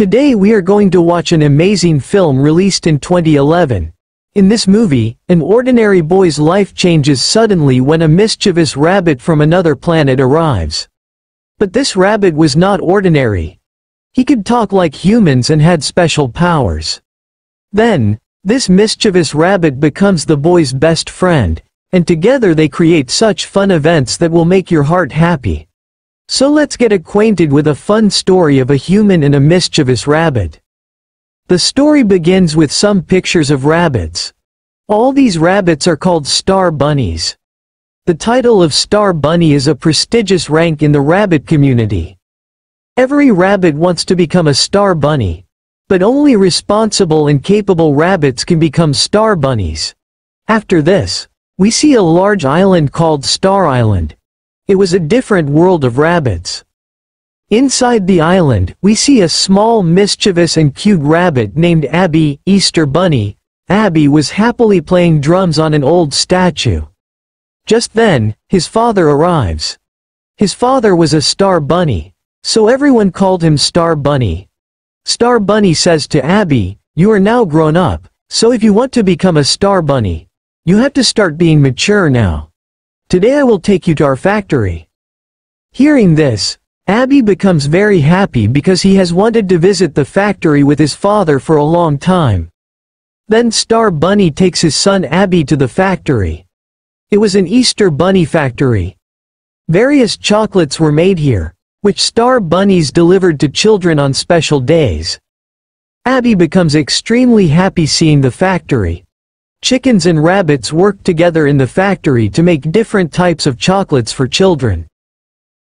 Today we are going to watch an amazing film released in 2011. In this movie, an ordinary boy's life changes suddenly when a mischievous rabbit from another planet arrives. But this rabbit was not ordinary. He could talk like humans and had special powers. Then, this mischievous rabbit becomes the boy's best friend, and together they create such fun events that will make your heart happy. So let's get acquainted with a fun story of a human and a mischievous rabbit. The story begins with some pictures of rabbits. All these rabbits are called star bunnies. The title of star bunny is a prestigious rank in the rabbit community. Every rabbit wants to become a star bunny. But only responsible and capable rabbits can become star bunnies. After this, we see a large island called Star Island. It was a different world of rabbits. Inside the island, we see a small mischievous and cute rabbit named Abby, Easter Bunny. Abby was happily playing drums on an old statue. Just then, his father arrives. His father was a star bunny. So everyone called him Star Bunny. Star Bunny says to Abby, you are now grown up, so if you want to become a Star Bunny, you have to start being mature now. Today I will take you to our factory. Hearing this, Abby becomes very happy because he has wanted to visit the factory with his father for a long time. Then Star Bunny takes his son Abby to the factory. It was an Easter Bunny factory. Various chocolates were made here which star bunnies delivered to children on special days. Abby becomes extremely happy seeing the factory. Chickens and rabbits work together in the factory to make different types of chocolates for children.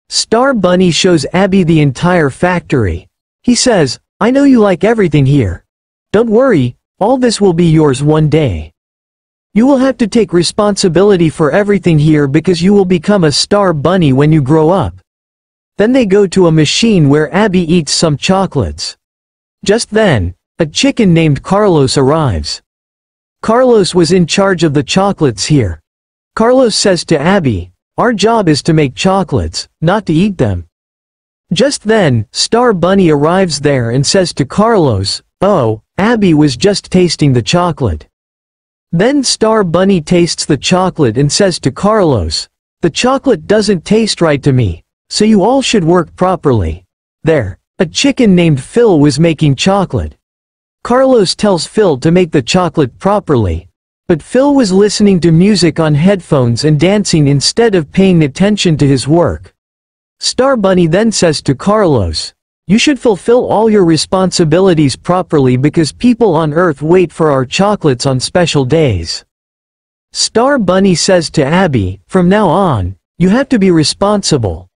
Star Bunny shows Abby the entire factory. He says, I know you like everything here. Don't worry, all this will be yours one day. You will have to take responsibility for everything here because you will become a star bunny when you grow up. Then they go to a machine where Abby eats some chocolates. Just then, a chicken named Carlos arrives. Carlos was in charge of the chocolates here. Carlos says to Abby, our job is to make chocolates, not to eat them. Just then, Star Bunny arrives there and says to Carlos, oh, Abby was just tasting the chocolate. Then Star Bunny tastes the chocolate and says to Carlos, the chocolate doesn't taste right to me, so you all should work properly. There. A chicken named Phil was making chocolate. Carlos tells Phil to make the chocolate properly. But Phil was listening to music on headphones and dancing instead of paying attention to his work. Star Bunny then says to Carlos, You should fulfill all your responsibilities properly because people on Earth wait for our chocolates on special days. Star Bunny says to Abby, From now on, you have to be responsible.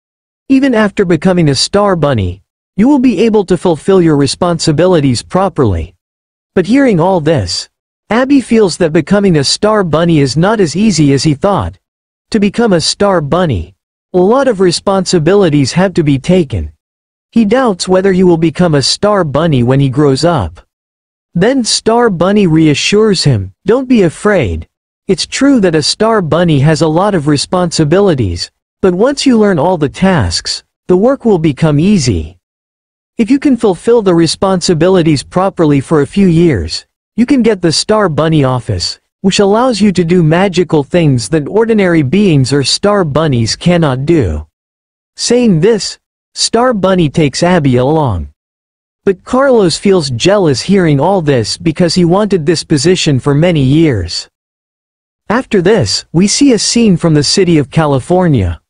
Even after becoming a star bunny, you will be able to fulfill your responsibilities properly. But hearing all this, Abby feels that becoming a star bunny is not as easy as he thought. To become a star bunny, a lot of responsibilities have to be taken. He doubts whether he will become a star bunny when he grows up. Then Star Bunny reassures him, don't be afraid. It's true that a star bunny has a lot of responsibilities, but once you learn all the tasks, the work will become easy. If you can fulfill the responsibilities properly for a few years, you can get the Star Bunny office, which allows you to do magical things that ordinary beings or Star Bunnies cannot do. Saying this, Star Bunny takes Abby along. But Carlos feels jealous hearing all this because he wanted this position for many years. After this, we see a scene from the city of California.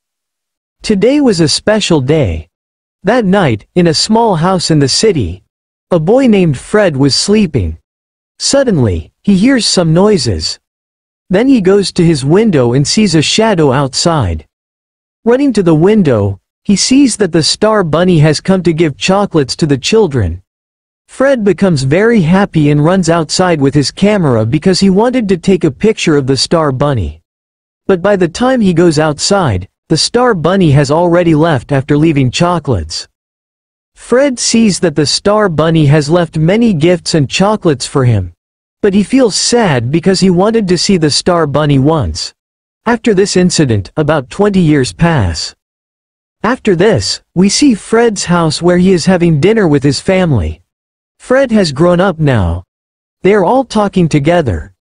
Today was a special day. That night, in a small house in the city, a boy named Fred was sleeping. Suddenly, he hears some noises. Then he goes to his window and sees a shadow outside. Running to the window, he sees that the star bunny has come to give chocolates to the children. Fred becomes very happy and runs outside with his camera because he wanted to take a picture of the star bunny. But by the time he goes outside, the star bunny has already left after leaving chocolates. Fred sees that the star bunny has left many gifts and chocolates for him. But he feels sad because he wanted to see the star bunny once. After this incident, about 20 years pass. After this, we see Fred's house where he is having dinner with his family. Fred has grown up now. They are all talking together.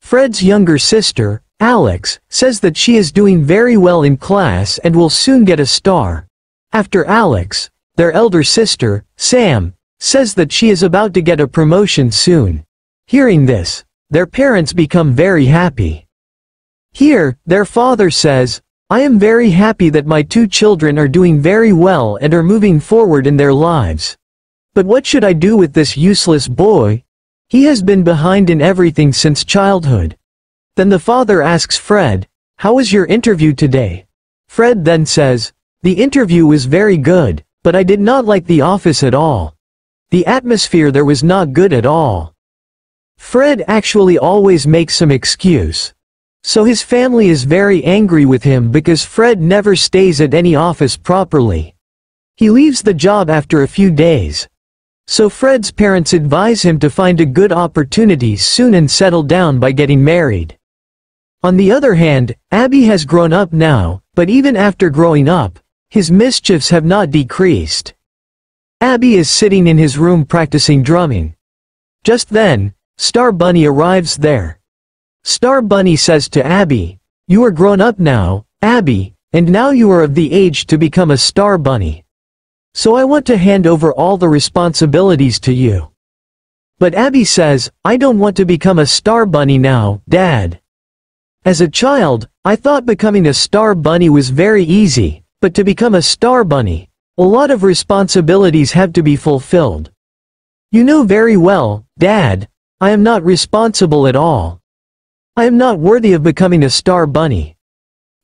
Fred's younger sister, Alex, says that she is doing very well in class and will soon get a star. After Alex, their elder sister, Sam, says that she is about to get a promotion soon. Hearing this, their parents become very happy. Here, their father says, I am very happy that my two children are doing very well and are moving forward in their lives. But what should I do with this useless boy? He has been behind in everything since childhood. Then the father asks Fred, How was your interview today? Fred then says, The interview was very good, but I did not like the office at all. The atmosphere there was not good at all. Fred actually always makes some excuse. So his family is very angry with him because Fred never stays at any office properly. He leaves the job after a few days. So Fred's parents advise him to find a good opportunity soon and settle down by getting married. On the other hand, Abby has grown up now, but even after growing up, his mischiefs have not decreased. Abby is sitting in his room practicing drumming. Just then, Star Bunny arrives there. Star Bunny says to Abby, You are grown up now, Abby, and now you are of the age to become a Star Bunny. So I want to hand over all the responsibilities to you. But Abby says, I don't want to become a Star Bunny now, Dad. As a child, I thought becoming a Star Bunny was very easy, but to become a Star Bunny, a lot of responsibilities have to be fulfilled. You know very well, Dad, I am not responsible at all. I am not worthy of becoming a star bunny.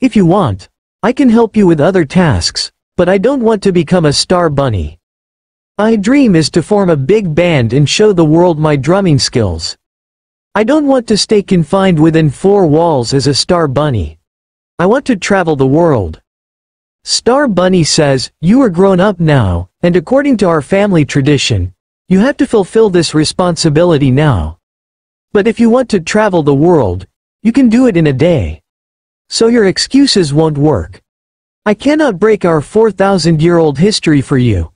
If you want, I can help you with other tasks, but I don't want to become a star bunny. My dream is to form a big band and show the world my drumming skills. I don't want to stay confined within four walls as a star bunny. I want to travel the world. Star Bunny says, you are grown up now, and according to our family tradition, you have to fulfill this responsibility now. But if you want to travel the world, you can do it in a day. So your excuses won't work. I cannot break our 4,000-year-old history for you.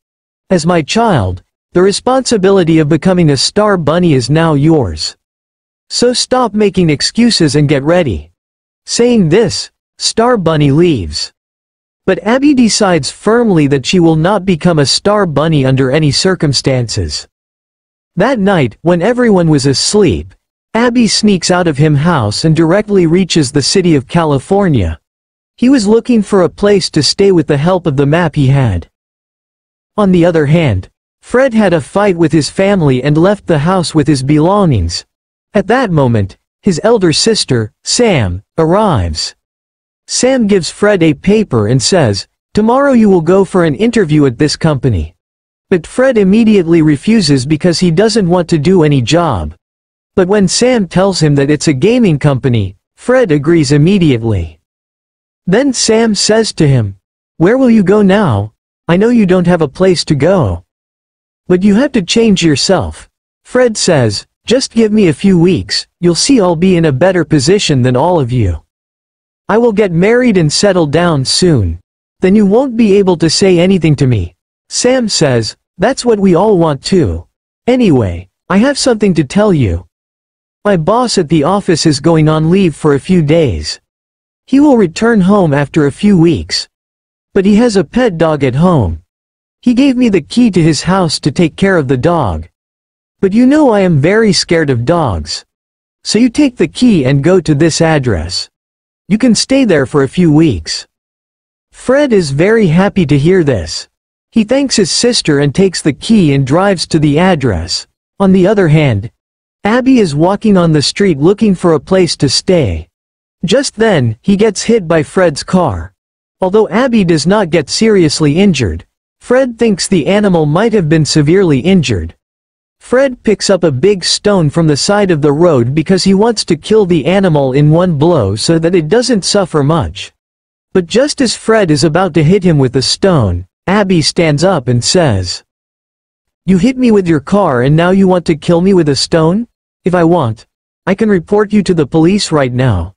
As my child, the responsibility of becoming a star bunny is now yours. So stop making excuses and get ready. Saying this, Star Bunny leaves. But Abby decides firmly that she will not become a star bunny under any circumstances. That night, when everyone was asleep, Abby sneaks out of him house and directly reaches the city of California. He was looking for a place to stay with the help of the map he had. On the other hand, Fred had a fight with his family and left the house with his belongings. At that moment, his elder sister, Sam, arrives. Sam gives Fred a paper and says, Tomorrow you will go for an interview at this company. But Fred immediately refuses because he doesn't want to do any job. But when Sam tells him that it's a gaming company, Fred agrees immediately. Then Sam says to him, Where will you go now? I know you don't have a place to go. But you have to change yourself. Fred says, Just give me a few weeks, you'll see I'll be in a better position than all of you. I will get married and settle down soon. Then you won't be able to say anything to me. Sam says, That's what we all want too. Anyway, I have something to tell you. My boss at the office is going on leave for a few days. He will return home after a few weeks. But he has a pet dog at home. He gave me the key to his house to take care of the dog. But you know I am very scared of dogs. So you take the key and go to this address. You can stay there for a few weeks. Fred is very happy to hear this. He thanks his sister and takes the key and drives to the address. On the other hand, Abby is walking on the street looking for a place to stay. Just then, he gets hit by Fred's car. Although Abby does not get seriously injured, Fred thinks the animal might have been severely injured. Fred picks up a big stone from the side of the road because he wants to kill the animal in one blow so that it doesn't suffer much. But just as Fred is about to hit him with the stone, Abby stands up and says, You hit me with your car and now you want to kill me with a stone? If I want, I can report you to the police right now.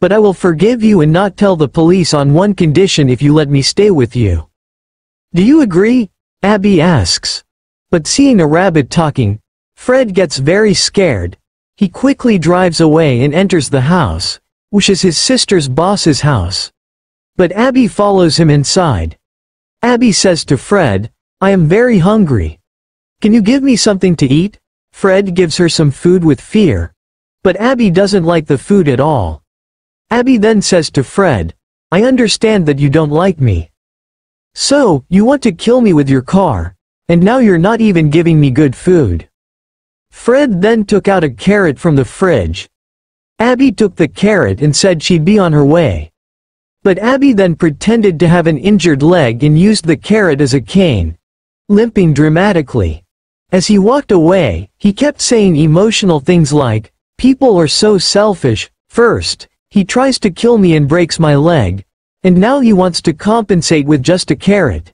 But I will forgive you and not tell the police on one condition if you let me stay with you. Do you agree? Abby asks. But seeing a rabbit talking, Fred gets very scared. He quickly drives away and enters the house, which is his sister's boss's house. But Abby follows him inside. Abby says to Fred, I am very hungry. Can you give me something to eat? Fred gives her some food with fear. But Abby doesn't like the food at all. Abby then says to Fred, I understand that you don't like me. So, you want to kill me with your car, and now you're not even giving me good food. Fred then took out a carrot from the fridge. Abby took the carrot and said she'd be on her way. But Abby then pretended to have an injured leg and used the carrot as a cane, limping dramatically. As he walked away, he kept saying emotional things like, People are so selfish, first, he tries to kill me and breaks my leg, and now he wants to compensate with just a carrot.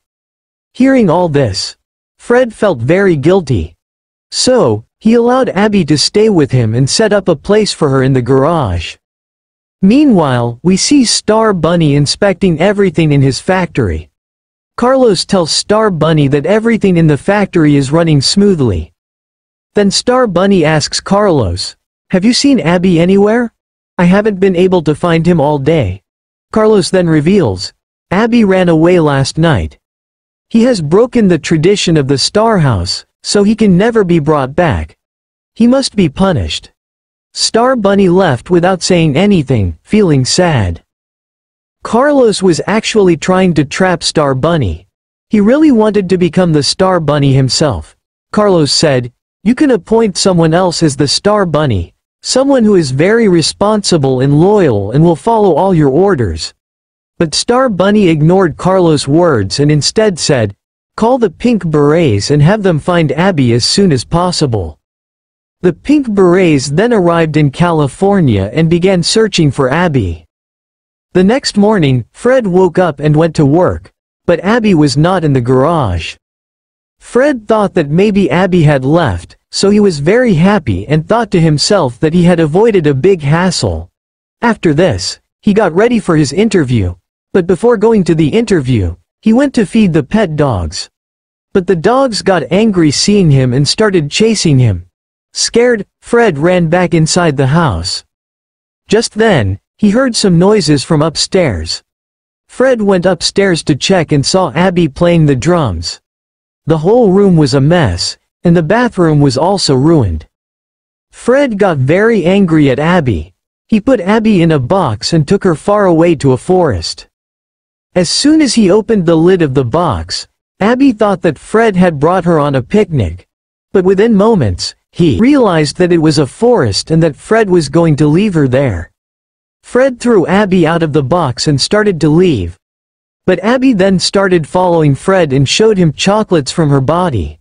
Hearing all this, Fred felt very guilty. So, he allowed Abby to stay with him and set up a place for her in the garage. Meanwhile, we see Star Bunny inspecting everything in his factory. Carlos tells Star Bunny that everything in the factory is running smoothly. Then Star Bunny asks Carlos, Have you seen Abby anywhere? I haven't been able to find him all day. Carlos then reveals, Abby ran away last night. He has broken the tradition of the Star House, so he can never be brought back. He must be punished. Star Bunny left without saying anything, feeling sad. Carlos was actually trying to trap Star Bunny. He really wanted to become the Star Bunny himself. Carlos said, you can appoint someone else as the Star Bunny, someone who is very responsible and loyal and will follow all your orders. But Star Bunny ignored Carlos' words and instead said, call the Pink Berets and have them find Abby as soon as possible. The Pink Berets then arrived in California and began searching for Abby. The next morning, Fred woke up and went to work, but Abby was not in the garage. Fred thought that maybe Abby had left, so he was very happy and thought to himself that he had avoided a big hassle. After this, he got ready for his interview, but before going to the interview, he went to feed the pet dogs. But the dogs got angry seeing him and started chasing him. Scared, Fred ran back inside the house. Just then, he heard some noises from upstairs. Fred went upstairs to check and saw Abby playing the drums. The whole room was a mess, and the bathroom was also ruined. Fred got very angry at Abby. He put Abby in a box and took her far away to a forest. As soon as he opened the lid of the box, Abby thought that Fred had brought her on a picnic. But within moments, he realized that it was a forest and that Fred was going to leave her there. Fred threw Abby out of the box and started to leave. But Abby then started following Fred and showed him chocolates from her body.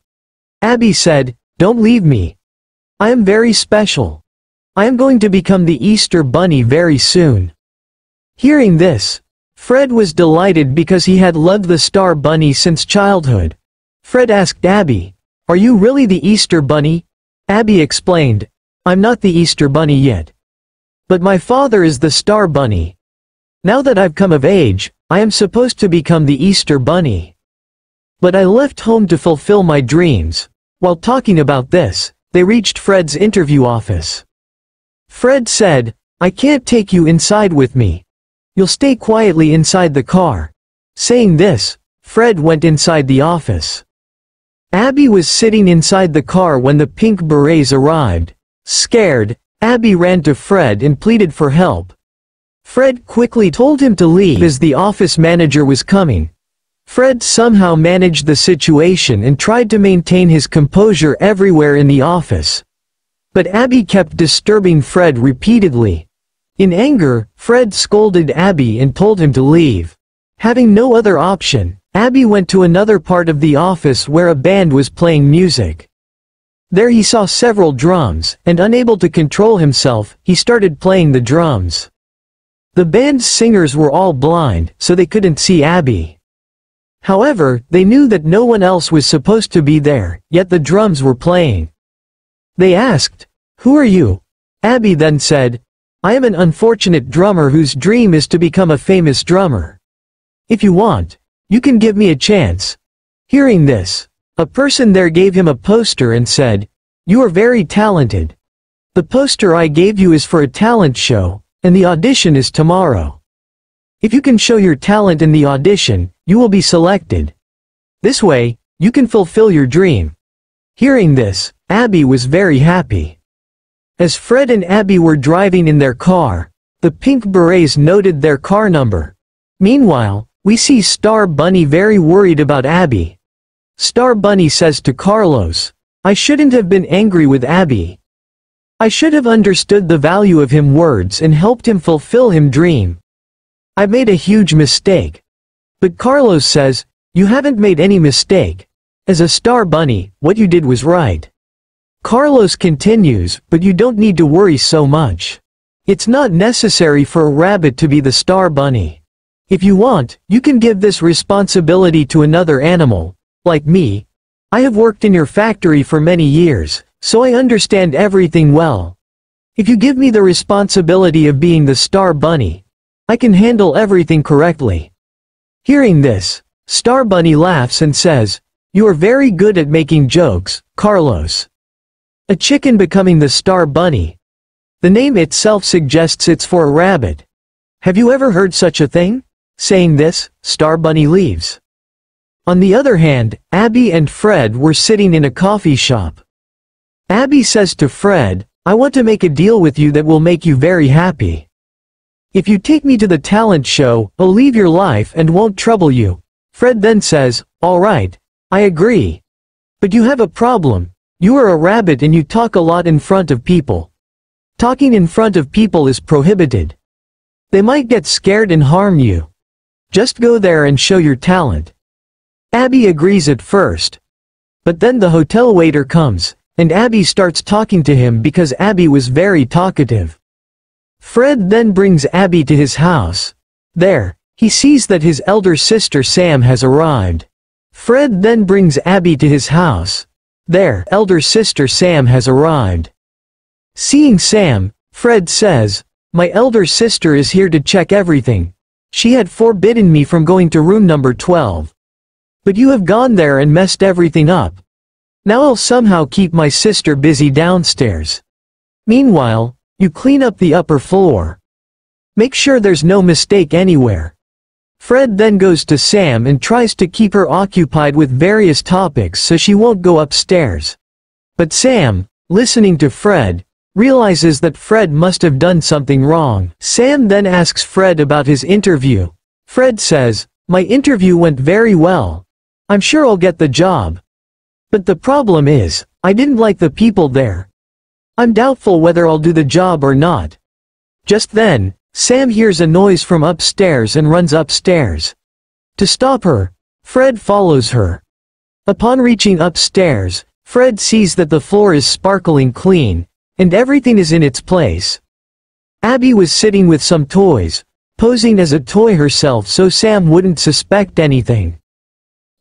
Abby said, Don't leave me. I am very special. I am going to become the Easter Bunny very soon. Hearing this, Fred was delighted because he had loved the Star Bunny since childhood. Fred asked Abby, Are you really the Easter Bunny? Abby explained, I'm not the Easter Bunny yet. But my father is the Star Bunny. Now that I've come of age, I am supposed to become the Easter Bunny. But I left home to fulfill my dreams. While talking about this, they reached Fred's interview office. Fred said, I can't take you inside with me. You'll stay quietly inside the car. Saying this, Fred went inside the office. Abby was sitting inside the car when the pink berets arrived. Scared, Abby ran to Fred and pleaded for help. Fred quickly told him to leave as the office manager was coming. Fred somehow managed the situation and tried to maintain his composure everywhere in the office. But Abby kept disturbing Fred repeatedly. In anger, Fred scolded Abby and told him to leave. Having no other option, Abby went to another part of the office where a band was playing music. There he saw several drums, and unable to control himself, he started playing the drums. The band's singers were all blind, so they couldn't see Abby. However, they knew that no one else was supposed to be there, yet the drums were playing. They asked, Who are you? Abby then said, I am an unfortunate drummer whose dream is to become a famous drummer. If you want, you can give me a chance. Hearing this, A person there gave him a poster and said, You are very talented. The poster I gave you is for a talent show, and the audition is tomorrow. If you can show your talent in the audition, you will be selected. This way, you can fulfill your dream. Hearing this, Abby was very happy. As Fred and Abby were driving in their car, the pink berets noted their car number. Meanwhile, we see Star Bunny very worried about Abby. Star Bunny says to Carlos, I shouldn't have been angry with Abby. I should have understood the value of him words and helped him fulfill him dream. I made a huge mistake. But Carlos says, you haven't made any mistake. As a star bunny, what you did was right. Carlos continues, but you don't need to worry so much. It's not necessary for a rabbit to be the star bunny. If you want, you can give this responsibility to another animal, like me. I have worked in your factory for many years, so I understand everything well. If you give me the responsibility of being the star bunny, I can handle everything correctly. Hearing this, Star Bunny laughs and says, You are very good at making jokes, Carlos. A chicken becoming the Star Bunny. The name itself suggests it's for a rabbit. Have you ever heard such a thing? Saying this, Star Bunny leaves. On the other hand, Abby and Fred were sitting in a coffee shop. Abby says to Fred, I want to make a deal with you that will make you very happy. If you take me to the talent show, I'll leave your life and won't trouble you. Fred then says, alright, I agree. But you have a problem. You are a rabbit and you talk a lot in front of people. Talking in front of people is prohibited. They might get scared and harm you. Just go there and show your talent. Abby agrees at first. But then the hotel waiter comes, and Abby starts talking to him because Abby was very talkative. Fred then brings Abby to his house. There, he sees that his elder sister Sam has arrived. Fred then brings Abby to his house. There, elder sister Sam has arrived. Seeing Sam, Fred says, My elder sister is here to check everything, she had forbidden me from going to room number 12. But you have gone there and messed everything up. Now I'll somehow keep my sister busy downstairs. Meanwhile, you clean up the upper floor. Make sure there's no mistake anywhere. Fred then goes to Sam and tries to keep her occupied with various topics so she won't go upstairs. But Sam, listening to Fred, realizes that Fred must have done something wrong. Sam then asks Fred about his interview. Fred says, my interview went very well. I'm sure I'll get the job. But the problem is, I didn't like the people there. I'm doubtful whether I'll do the job or not. Just then, Sam hears a noise from upstairs and runs upstairs. To stop her, Fred follows her. Upon reaching upstairs, Fred sees that the floor is sparkling clean, and everything is in its place. Abby was sitting with some toys, posing as a toy herself so Sam wouldn't suspect anything.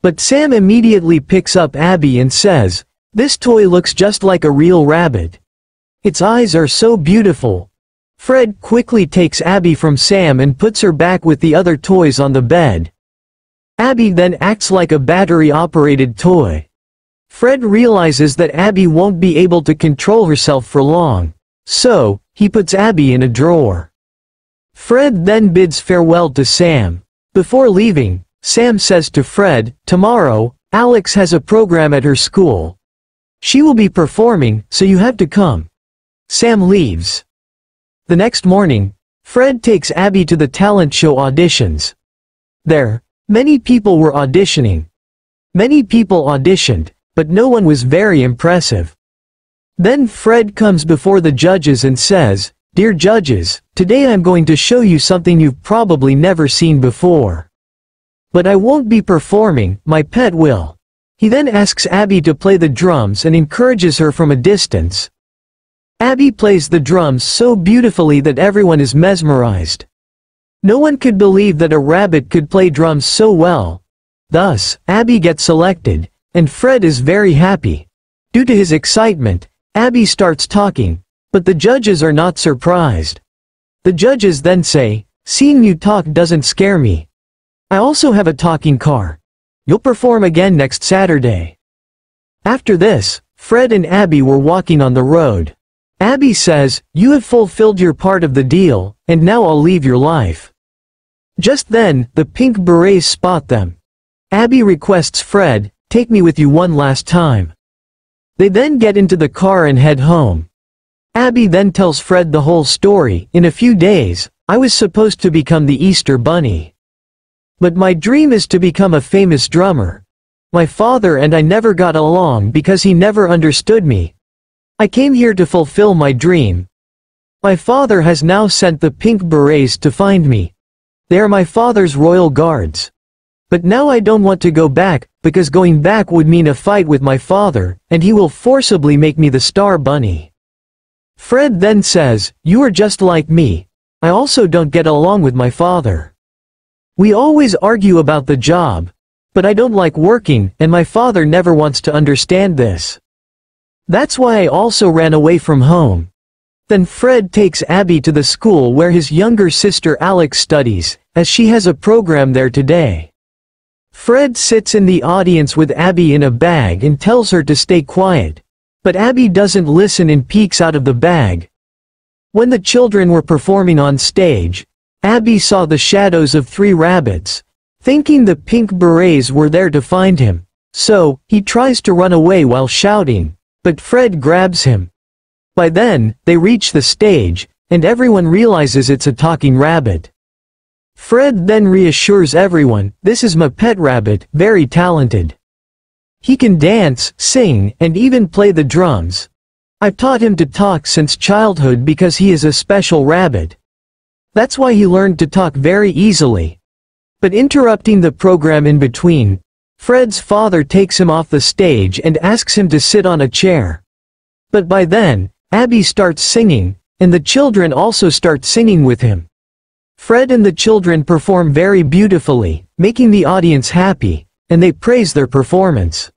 But Sam immediately picks up Abby and says, this toy looks just like a real rabbit. Its eyes are so beautiful. Fred quickly takes Abby from Sam and puts her back with the other toys on the bed. Abby then acts like a battery-operated toy. Fred realizes that Abby won't be able to control herself for long. So, he puts Abby in a drawer. Fred then bids farewell to Sam. Before leaving, Sam says to Fred, Tomorrow, Alex has a program at her school. She will be performing, so you have to come. Sam leaves. The next morning, Fred takes Abby to the talent show auditions. There, many people were auditioning. Many people auditioned, but no one was very impressive. Then Fred comes before the judges and says, Dear judges, today I'm going to show you something you've probably never seen before. But I won't be performing, my pet will. He then asks Abby to play the drums and encourages her from a distance. Abby plays the drums so beautifully that everyone is mesmerized. No one could believe that a rabbit could play drums so well. Thus, Abby gets selected, and Fred is very happy. Due to his excitement, Abby starts talking, but the judges are not surprised. The judges then say, seeing you talk doesn't scare me. I also have a talking car. You'll perform again next Saturday. After this, Fred and Abby were walking on the road. Abby says, you have fulfilled your part of the deal, and now I'll leave your life. Just then, the pink berets spot them. Abby requests Fred, take me with you one last time. They then get into the car and head home. Abby then tells Fred the whole story, in a few days, I was supposed to become the Easter Bunny. But my dream is to become a famous drummer. My father and I never got along because he never understood me. I came here to fulfill my dream. My father has now sent the pink berets to find me. They are my father's royal guards. But now I don't want to go back, because going back would mean a fight with my father, and he will forcibly make me the star bunny. Fred then says, you are just like me. I also don't get along with my father. We always argue about the job. But I don't like working, and my father never wants to understand this. That's why I also ran away from home. Then Fred takes Abby to the school where his younger sister Alex studies, as she has a program there today. Fred sits in the audience with Abby in a bag and tells her to stay quiet. But Abby doesn't listen and peeks out of the bag. When the children were performing on stage, Abby saw the shadows of three rabbits, thinking the pink berets were there to find him. So, he tries to run away while shouting, but Fred grabs him. By then, they reach the stage, and everyone realizes it's a talking rabbit. Fred then reassures everyone, this is my pet rabbit, very talented. He can dance, sing, and even play the drums. I've taught him to talk since childhood because he is a special rabbit. That's why he learned to talk very easily. But interrupting the program in between, Fred's father takes him off the stage and asks him to sit on a chair. But by then, Abby starts singing, and the children also start singing with him. Fred and the children perform very beautifully, making the audience happy, and they praise their performance.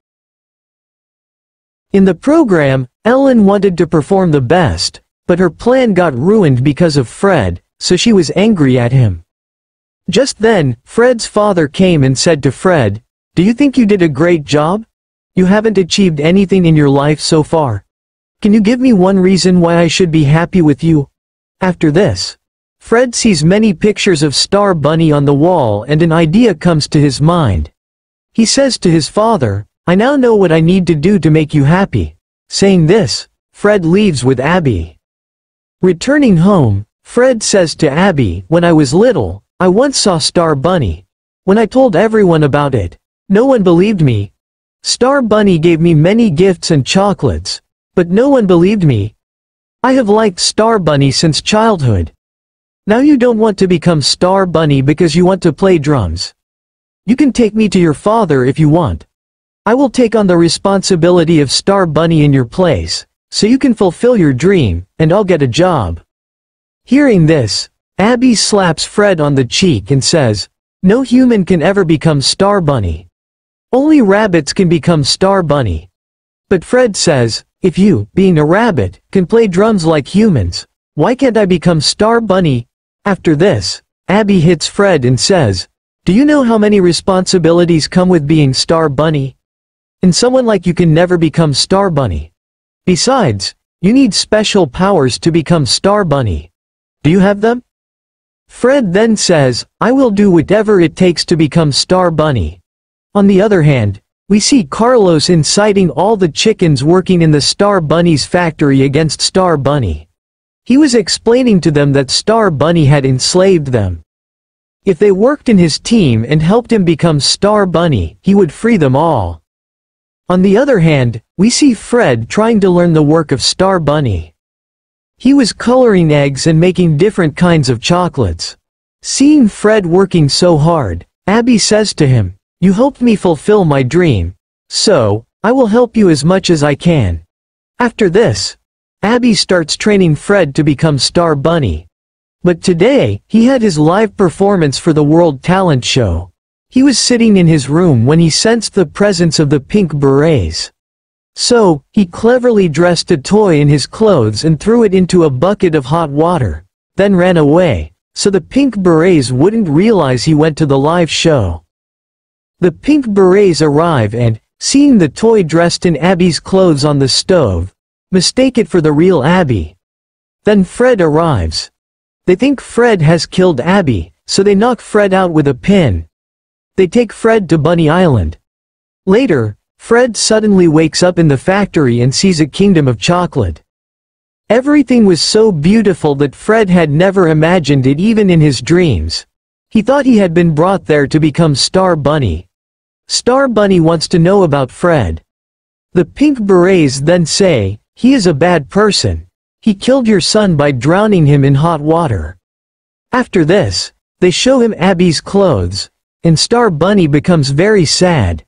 In the program, Ellen wanted to perform the best, but her plan got ruined because of Fred, so she was angry at him. Just then, Fred's father came and said to Fred, Do you think you did a great job? You haven't achieved anything in your life so far. Can you give me one reason why I should be happy with you? After this, Fred sees many pictures of Star Bunny on the wall and an idea comes to his mind. He says to his father, I now know what I need to do to make you happy. Saying this, Fred leaves with Abby. Returning home, Fred says to Abby, when I was little, I once saw Star Bunny. When I told everyone about it, no one believed me. Star Bunny gave me many gifts and chocolates, but no one believed me. I have liked Star Bunny since childhood. Now you don't want to become Star Bunny because you want to play drums. You can take me to your father if you want. I will take on the responsibility of Star Bunny in your place, so you can fulfill your dream, and I'll get a job. Hearing this, Abby slaps Fred on the cheek and says, No human can ever become Star Bunny. Only rabbits can become Star Bunny. But Fred says, if you, being a rabbit, can play drums like humans, why can't I become Star Bunny, after this, Abby hits Fred and says, Do you know how many responsibilities come with being Star Bunny? And someone like you can never become Star Bunny. Besides, you need special powers to become Star Bunny. Do you have them? Fred then says, I will do whatever it takes to become Star Bunny. On the other hand, we see Carlos inciting all the chickens working in the Star Bunny's factory against Star Bunny. He was explaining to them that Star Bunny had enslaved them. If they worked in his team and helped him become Star Bunny, he would free them all. On the other hand, we see Fred trying to learn the work of Star Bunny. He was coloring eggs and making different kinds of chocolates. Seeing Fred working so hard, Abby says to him, You helped me fulfill my dream. So, I will help you as much as I can. After this, Abby starts training Fred to become Star Bunny. But today, he had his live performance for the World Talent Show. He was sitting in his room when he sensed the presence of the pink berets. So, he cleverly dressed a toy in his clothes and threw it into a bucket of hot water, then ran away, so the pink berets wouldn't realize he went to the live show. The pink berets arrive and, seeing the toy dressed in Abby's clothes on the stove, mistake it for the real Abby. Then Fred arrives. They think Fred has killed Abby, so they knock Fred out with a pin. They take Fred to Bunny Island. Later, Fred suddenly wakes up in the factory and sees a kingdom of chocolate. Everything was so beautiful that Fred had never imagined it even in his dreams. He thought he had been brought there to become Star Bunny. Star Bunny wants to know about Fred. The pink berets then say, he is a bad person. He killed your son by drowning him in hot water. After this, they show him Abby's clothes, and Star Bunny becomes very sad.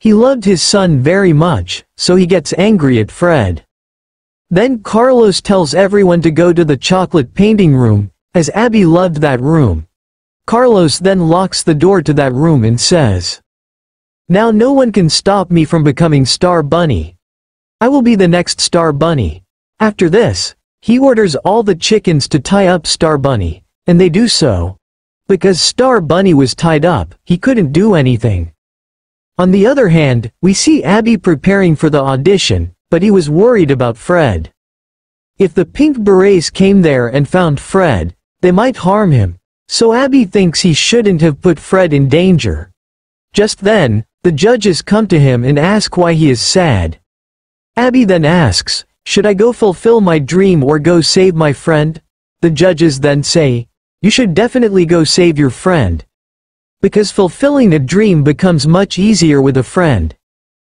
He loved his son very much, so he gets angry at Fred. Then Carlos tells everyone to go to the chocolate painting room, as Abby loved that room. Carlos then locks the door to that room and says, Now no one can stop me from becoming Star Bunny. I will be the next Star Bunny. After this, he orders all the chickens to tie up Star Bunny, and they do so. Because Star Bunny was tied up, he couldn't do anything. On the other hand, we see Abby preparing for the audition, but he was worried about Fred. If the pink berets came there and found Fred, they might harm him, so Abby thinks he shouldn't have put Fred in danger. Just then, the judges come to him and ask why he is sad. Abby then asks, should I go fulfill my dream or go save my friend? The judges then say, you should definitely go save your friend. Because fulfilling a dream becomes much easier with a friend.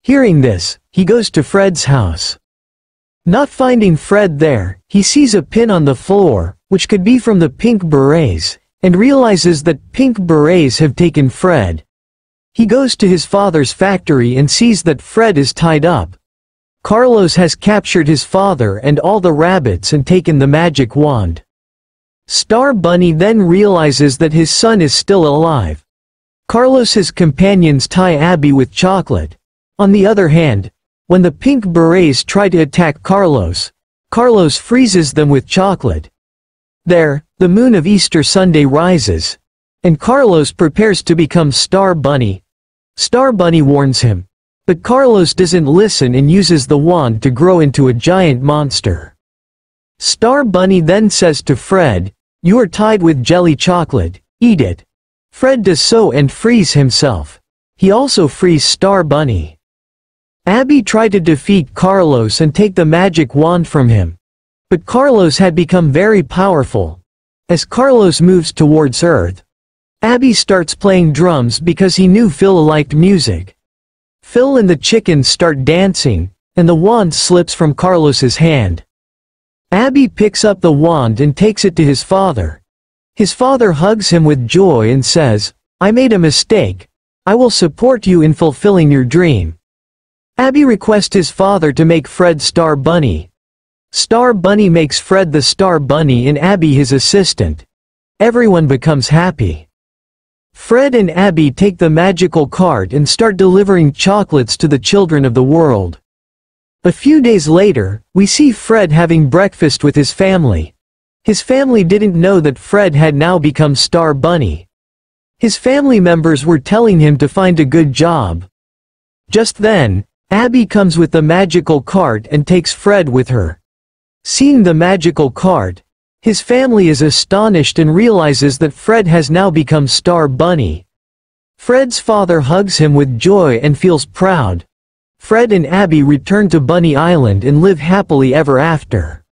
Hearing this, he goes to Fred's house. Not finding Fred there, he sees a pin on the floor, which could be from the pink berets, and realizes that pink berets have taken Fred. He goes to his father's factory and sees that Fred is tied up. Carlos has captured his father and all the rabbits and taken the magic wand. Star Bunny then realizes that his son is still alive. Carlos's companions tie Abby with chocolate. On the other hand, when the pink berets try to attack Carlos, Carlos freezes them with chocolate. There, the moon of Easter Sunday rises. And Carlos prepares to become Star Bunny. Star Bunny warns him. But Carlos doesn't listen and uses the wand to grow into a giant monster. Star Bunny then says to Fred, You are tied with jelly chocolate, eat it. Fred does so and frees himself. He also frees Star Bunny. Abby tried to defeat Carlos and take the magic wand from him. But Carlos had become very powerful. As Carlos moves towards Earth, Abby starts playing drums because he knew Phil liked music. Phil and the chickens start dancing, and the wand slips from Carlos's hand. Abby picks up the wand and takes it to his father. His father hugs him with joy and says, I made a mistake. I will support you in fulfilling your dream. Abby requests his father to make Fred Star Bunny, Star Bunny makes Fred the Star Bunny and Abby his assistant. Everyone becomes happy. Fred and Abby take the magical cart and start delivering chocolates to the children of the world. A few days later, we see Fred having breakfast with his family. His family didn't know that Fred had now become Star Bunny. His family members were telling him to find a good job. Just then, Abby comes with the magical cart and takes Fred with her. Seeing the magical card, his family is astonished and realizes that Fred has now become Star Bunny. Fred's father hugs him with joy and feels proud. Fred and Abby return to Bunny Island and live happily ever after.